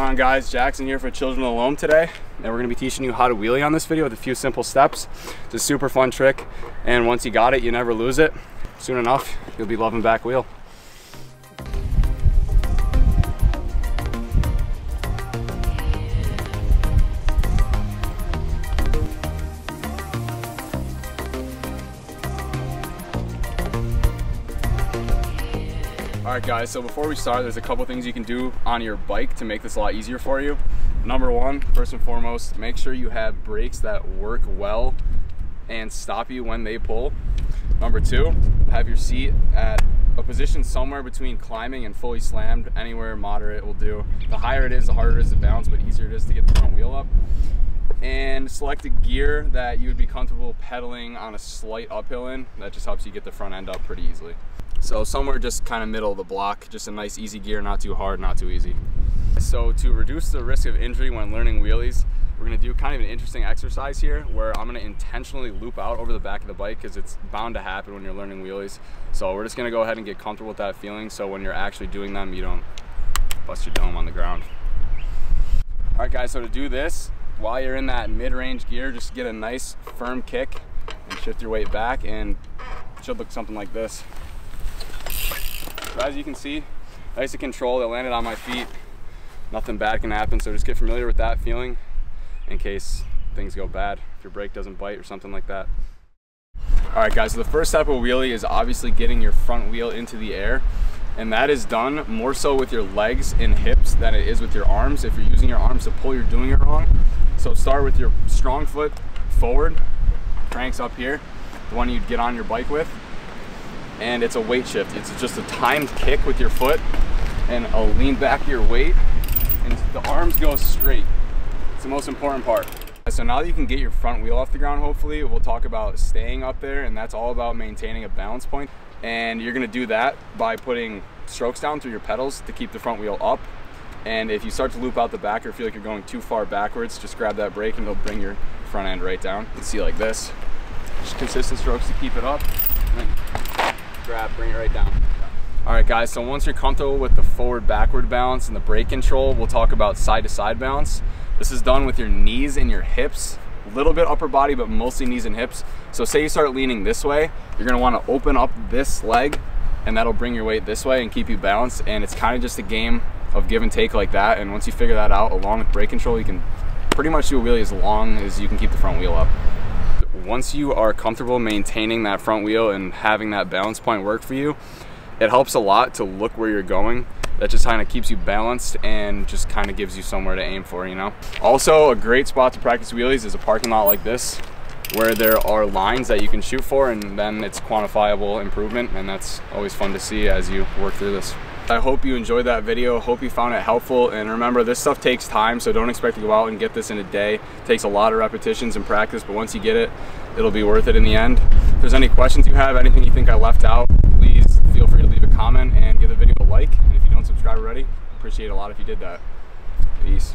on guys? Jackson here for Children Of The Loam today. And we're gonna be teaching you how to wheelie on this video with a few simple steps. It's a super fun trick. And once you got it, you never lose it. Soon enough, you'll be loving back wheel. All right guys, so before we start, there's a couple things you can do on your bike to make this a lot easier for you. Number one, first and foremost, make sure you have brakes that work well and stop you when they pull. Number two, have your seat at a position somewhere between climbing and fully slammed, anywhere moderate will do. The higher it is, the harder it is to balance, but easier it is to get the front wheel up. And select a gear that you would be comfortable pedaling on a slight uphill in. That just helps you get the front end up pretty easily. So somewhere just kind of middle of the block, just a nice easy gear, not too hard, not too easy. So to reduce the risk of injury when learning wheelies, we're gonna do kind of an interesting exercise here where I'm gonna intentionally loop out over the back of the bike because it's bound to happen when you're learning wheelies. So we're just gonna go ahead and get comfortable with that feeling so when you're actually doing them, you don't bust your dome on the ground. All right guys, so to do this, while you're in that mid-range gear, just get a nice firm kick and shift your weight back and it should look something like this. So as you can see, nice and controlled. It landed on my feet. Nothing bad can happen. So just get familiar with that feeling in case things go bad. If your brake doesn't bite or something like that. All right guys, so the first step of wheelie is obviously getting your front wheel into the air. And that is done more so with your legs and hips than it is with your arms. If you're using your arms to pull, you're doing it wrong. So start with your strong foot forward, cranks up here, the one you'd get on your bike with and it's a weight shift. It's just a timed kick with your foot and a lean back your weight and the arms go straight. It's the most important part. So now that you can get your front wheel off the ground, hopefully, we'll talk about staying up there and that's all about maintaining a balance point. And you're gonna do that by putting strokes down through your pedals to keep the front wheel up. And if you start to loop out the back or feel like you're going too far backwards, just grab that brake and it'll bring your front end right down. You can see like this. Just consistent strokes to keep it up bring it right down. All right guys, so once you're comfortable with the forward backward balance and the brake control, we'll talk about side to side balance. This is done with your knees and your hips, a little bit upper body, but mostly knees and hips. So say you start leaning this way, you're gonna wanna open up this leg and that'll bring your weight this way and keep you balanced. And it's kind of just a game of give and take like that. And once you figure that out, along with brake control, you can pretty much do a wheelie as long as you can keep the front wheel up once you are comfortable maintaining that front wheel and having that balance point work for you, it helps a lot to look where you're going. That just kind of keeps you balanced and just kind of gives you somewhere to aim for, you know? Also, a great spot to practice wheelies is a parking lot like this where there are lines that you can shoot for and then it's quantifiable improvement and that's always fun to see as you work through this. I hope you enjoyed that video. Hope you found it helpful. And remember, this stuff takes time, so don't expect to go out and get this in a day. It takes a lot of repetitions and practice, but once you get it, it'll be worth it in the end. If there's any questions you have, anything you think I left out, please feel free to leave a comment and give the video a like. And if you don't subscribe already, appreciate a lot if you did that. Peace.